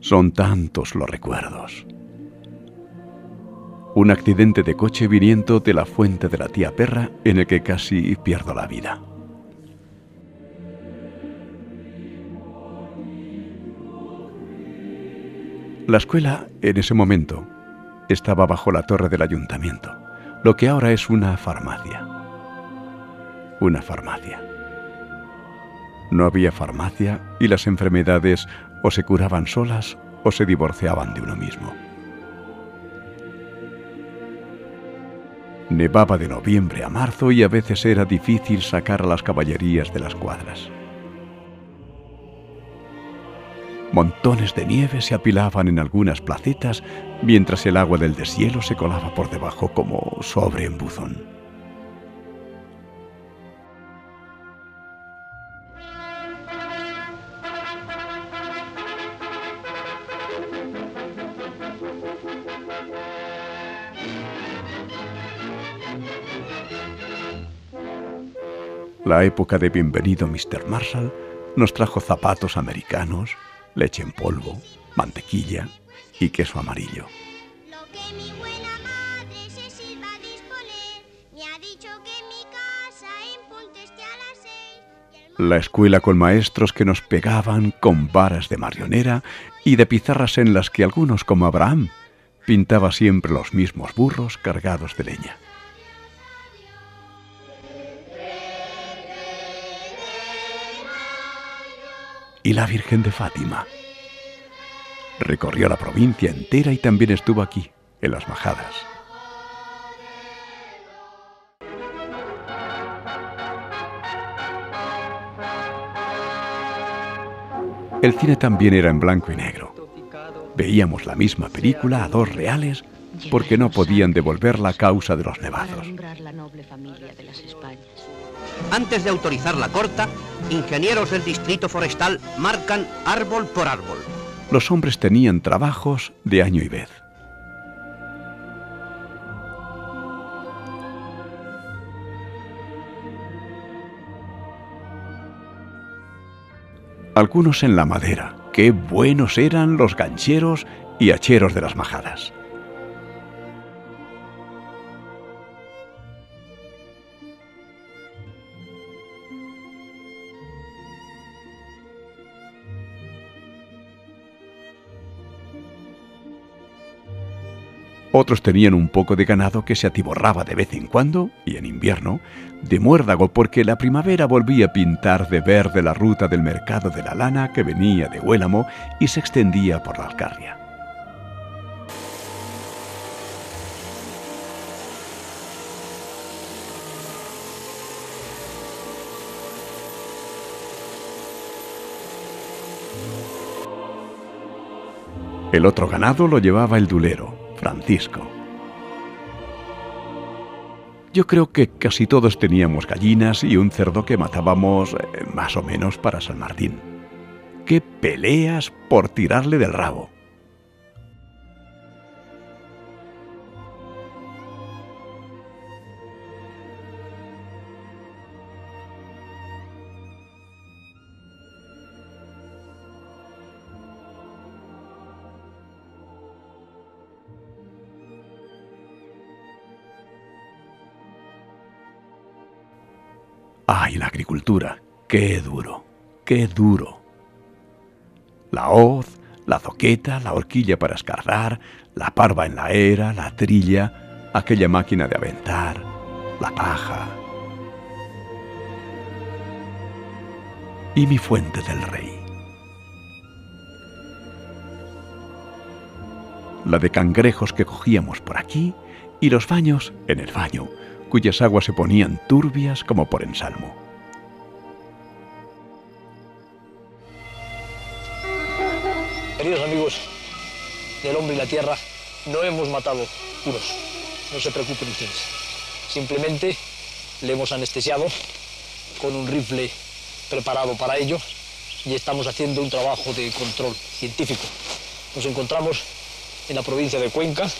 Son tantos los recuerdos. Un accidente de coche viniendo de la fuente de la tía perra en el que casi pierdo la vida. La escuela, en ese momento, estaba bajo la torre del ayuntamiento, lo que ahora es una farmacia. Una farmacia. No había farmacia y las enfermedades o se curaban solas o se divorciaban de uno mismo. Nevaba de noviembre a marzo y a veces era difícil sacar a las caballerías de las cuadras. Montones de nieve se apilaban en algunas placetas mientras el agua del deshielo se colaba por debajo como sobre embuzón. La época de Bienvenido Mr. Marshall nos trajo zapatos americanos, leche en polvo, mantequilla y queso amarillo. La escuela con maestros que nos pegaban con varas de marionera y de pizarras en las que algunos, como Abraham, pintaba siempre los mismos burros cargados de leña. Y la Virgen de Fátima. Recorrió la provincia entera y también estuvo aquí, en las Majadas. El cine también era en blanco y negro. Veíamos la misma película a dos reales porque no podían devolver la causa de los nevados. Antes de autorizar la corta, ingenieros del distrito forestal marcan árbol por árbol. Los hombres tenían trabajos de año y vez. Algunos en la madera. Qué buenos eran los gancheros y hacheros de las majadas. Otros tenían un poco de ganado que se atiborraba de vez en cuando, y en invierno, de muérdago porque la primavera volvía a pintar de verde la ruta del mercado de la lana que venía de Huélamo y se extendía por la Alcarria. El otro ganado lo llevaba el dulero, Francisco. Yo creo que casi todos teníamos gallinas y un cerdo que matábamos eh, más o menos para San Martín. ¡Qué peleas por tirarle del rabo! ¡Ay, la agricultura! ¡Qué duro! ¡Qué duro! La hoz, la zoqueta, la horquilla para escarrar, la parva en la era, la trilla, aquella máquina de aventar, la paja. Y mi fuente del rey. La de cangrejos que cogíamos por aquí y los baños en el baño cuyas aguas se ponían turbias como por ensalmo. Queridos amigos del hombre y la tierra, no hemos matado unos, no se preocupen ustedes. Simplemente le hemos anestesiado con un rifle preparado para ello y estamos haciendo un trabajo de control científico. Nos encontramos en la provincia de Cuenca,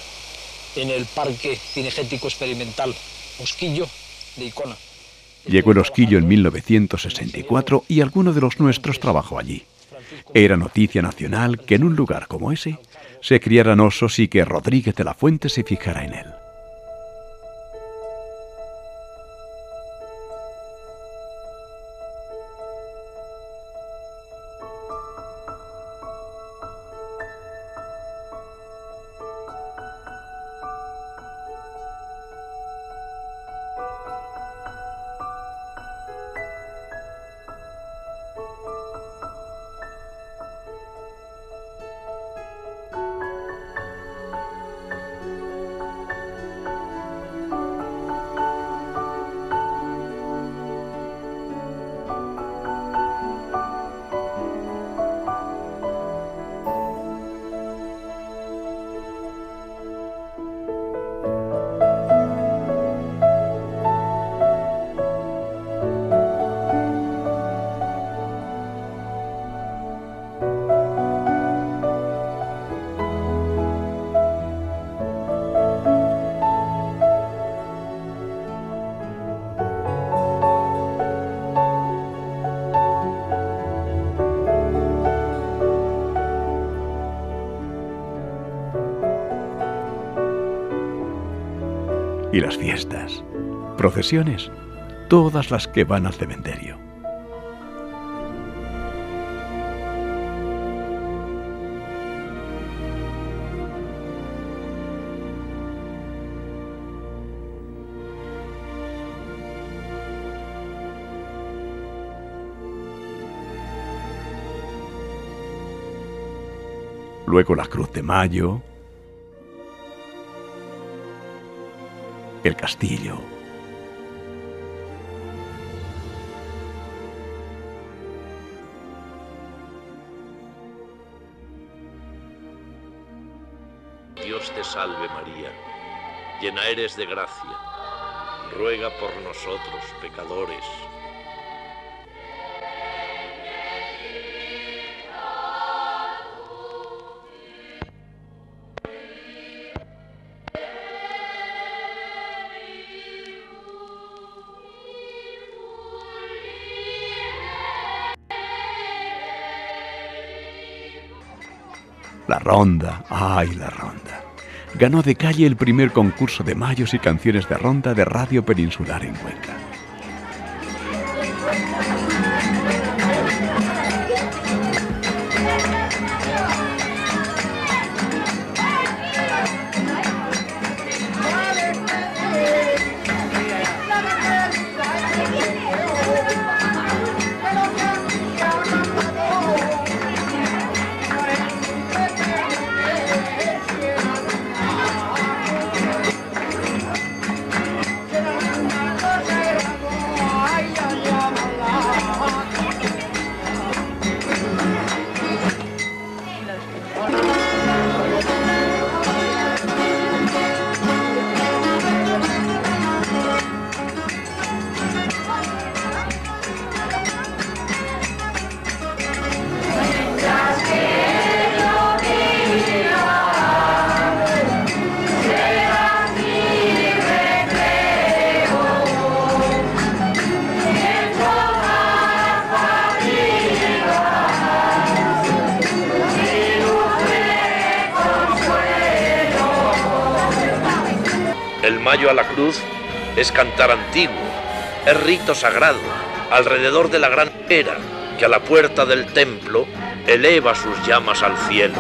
en el Parque Cinegético Experimental Mosquillo de Icona. Llegó el Osquillo en 1964 y alguno de los nuestros trabajó allí. Era noticia nacional que en un lugar como ese se criaran osos y que Rodríguez de la Fuente se fijara en él. Las fiestas, procesiones, todas las que van al cementerio. Luego la Cruz de Mayo, el castillo. Dios te salve María, llena eres de gracia, ruega por nosotros pecadores La ronda, ay, la ronda. Ganó de calle el primer concurso de mayos y canciones de ronda de Radio Peninsular en Cuenca. A la cruz es cantar antiguo, es rito sagrado, alrededor de la gran era que a la puerta del templo eleva sus llamas al cielo.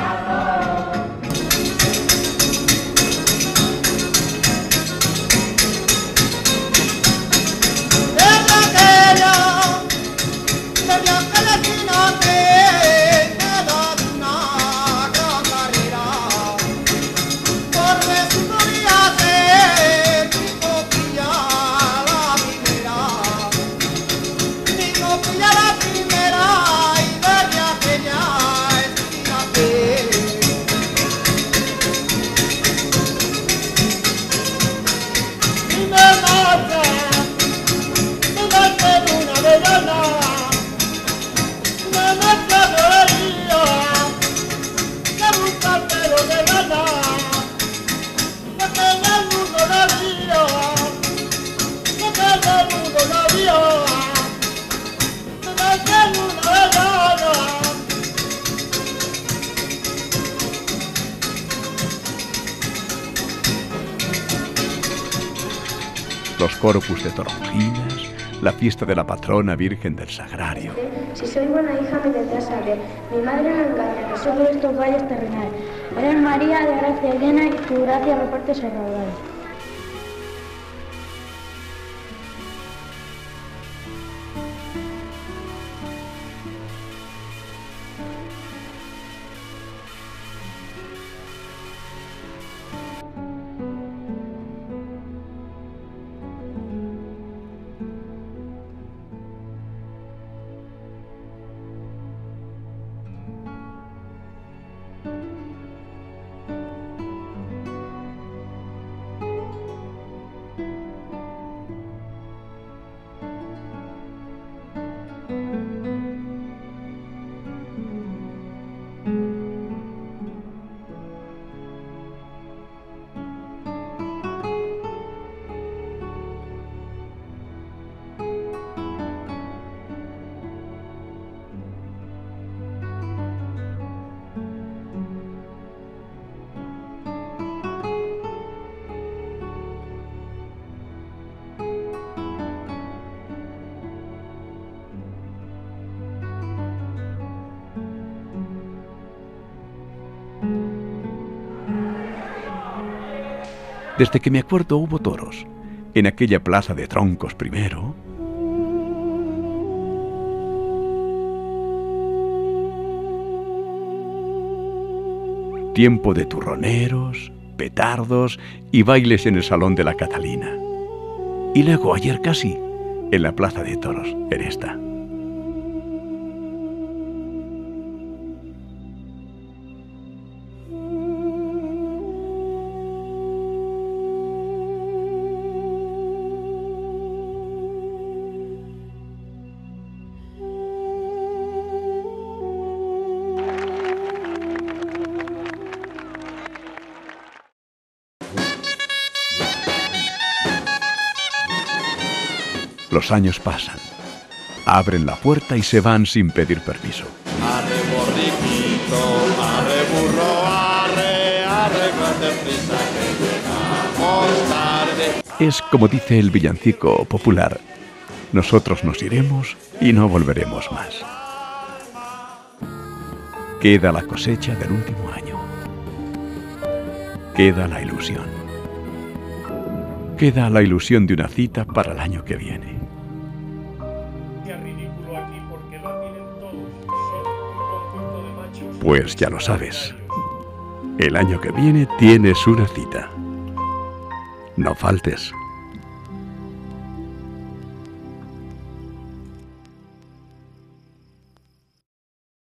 Los corpus de Toronjinas, la fiesta de la patrona Virgen del Sagrario. Si soy buena hija me tendrás saber. Mi madre no engaña, que solo estos valles terrenales. Eres María de gracia llena y tu gracia reparte ese Desde que me acuerdo hubo toros. En aquella plaza de troncos primero. Tiempo de turroneros, petardos y bailes en el salón de la Catalina. Y luego ayer casi, en la plaza de toros, en esta. Los años pasan. Abren la puerta y se van sin pedir permiso. Arre borriquito, arre burro, arre, arre, cuate prisa que llegamos tarde. Es como dice el villancico popular, nosotros nos iremos y no volveremos más. Queda la cosecha del último año. Queda la ilusión. Queda la ilusión de una cita para el año que viene. Pues ya lo sabes. El año que viene tienes una cita. No faltes.